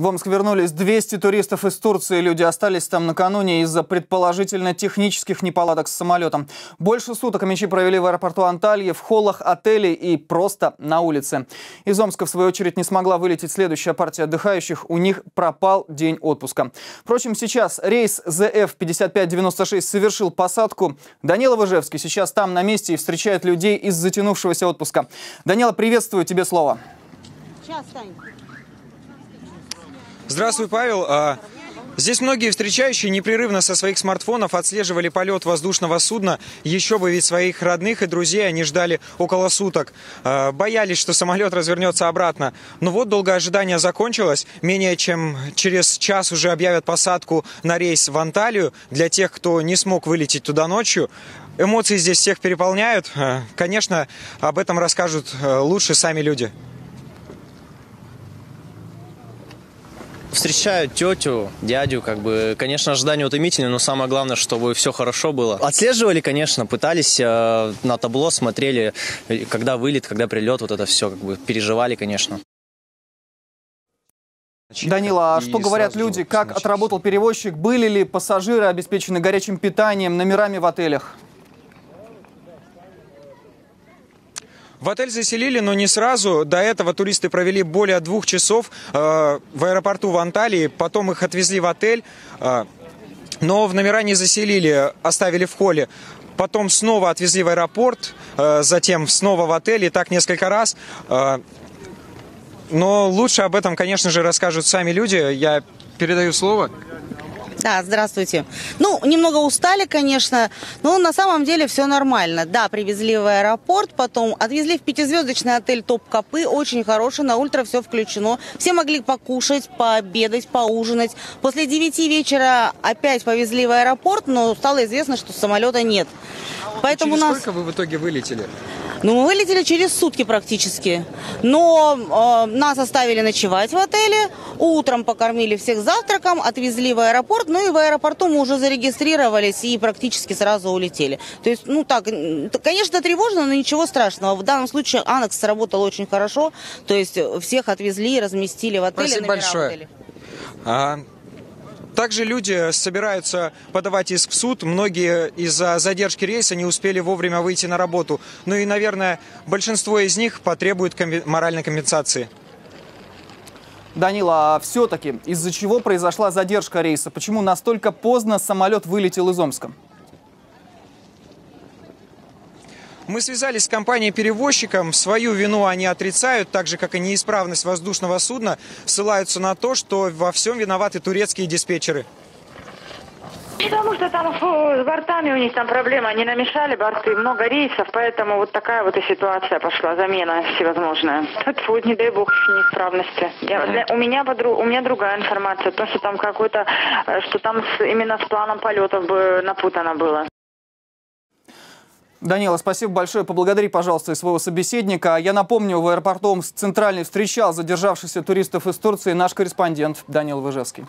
В Омск вернулись 200 туристов из Турции. Люди остались там накануне из-за предположительно технических неполадок с самолетом. Больше суток мечи провели в аэропорту Антальи, в холлах отелей и просто на улице. Из Омска, в свою очередь, не смогла вылететь следующая партия отдыхающих. У них пропал день отпуска. Впрочем, сейчас рейс ЗФ-5596 совершил посадку. Данила Ижевский сейчас там на месте и встречает людей из затянувшегося отпуска. Данила, приветствую, тебе слово. Сейчас, Тань. Здравствуй, Павел. А, здесь многие встречающие непрерывно со своих смартфонов отслеживали полет воздушного судна. Еще бы ведь своих родных и друзей они ждали около суток. А, боялись, что самолет развернется обратно. Но вот долгое ожидание закончилось. Менее чем через час уже объявят посадку на рейс в Анталию. Для тех, кто не смог вылететь туда ночью, эмоции здесь всех переполняют. А, конечно, об этом расскажут лучше сами люди. Встречаю тетю, дядю, как бы, конечно, ожидания утомительные, но самое главное, чтобы все хорошо было. Отслеживали, конечно, пытались э, на табло, смотрели, когда вылет, когда прилет, вот это все, как бы, переживали, конечно. Данила, а что говорят люди? Как отработал перевозчик? Были ли пассажиры обеспечены горячим питанием, номерами в отелях? В отель заселили, но не сразу. До этого туристы провели более двух часов э, в аэропорту в Анталии. Потом их отвезли в отель. Э, но в номера не заселили, оставили в холле. Потом снова отвезли в аэропорт, э, затем снова в отель, и так несколько раз. Э, но лучше об этом, конечно же, расскажут сами люди. Я передаю слово. Да, здравствуйте. Ну, немного устали, конечно, но на самом деле все нормально. Да, привезли в аэропорт, потом отвезли в пятизвездочный отель Топ Копы, очень хороший, на ультра все включено. Все могли покушать, пообедать, поужинать. После девяти вечера опять повезли в аэропорт, но стало известно, что самолета нет. Поэтому Через нас... сколько вы в итоге вылетели? Ну, мы вылетели через сутки практически. Но э, нас оставили ночевать в отеле. Утром покормили всех завтраком, отвезли в аэропорт. Ну и в аэропорту мы уже зарегистрировались и практически сразу улетели. То есть, ну так, конечно, тревожно, но ничего страшного. В данном случае Анекс сработал очень хорошо. То есть всех отвезли, разместили в отеле. Спасибо большое. В отеле. А, также люди собираются подавать иск в суд. Многие из-за задержки рейса не успели вовремя выйти на работу. Ну и, наверное, большинство из них потребует моральной компенсации. Данила, а все-таки из-за чего произошла задержка рейса? Почему настолько поздно самолет вылетел из Омска? Мы связались с компанией-перевозчиком. Свою вину они отрицают, так же, как и неисправность воздушного судна, ссылаются на то, что во всем виноваты турецкие диспетчеры. Потому что там с бортами у них там проблемы, они намешали борты, много рейсов, поэтому вот такая вот и ситуация пошла, замена всевозможная. Фу, не дай бог неисправности. Я, для, у, меня подру, у меня другая информация, то, что там какой-то, э, что там с, именно с планом полетов бы напутано было. Данила, спасибо большое. Поблагодари, пожалуйста, своего собеседника. Я напомню, в аэропорту Центральный встречал задержавшихся туристов из Турции наш корреспондент Данил Выжевский.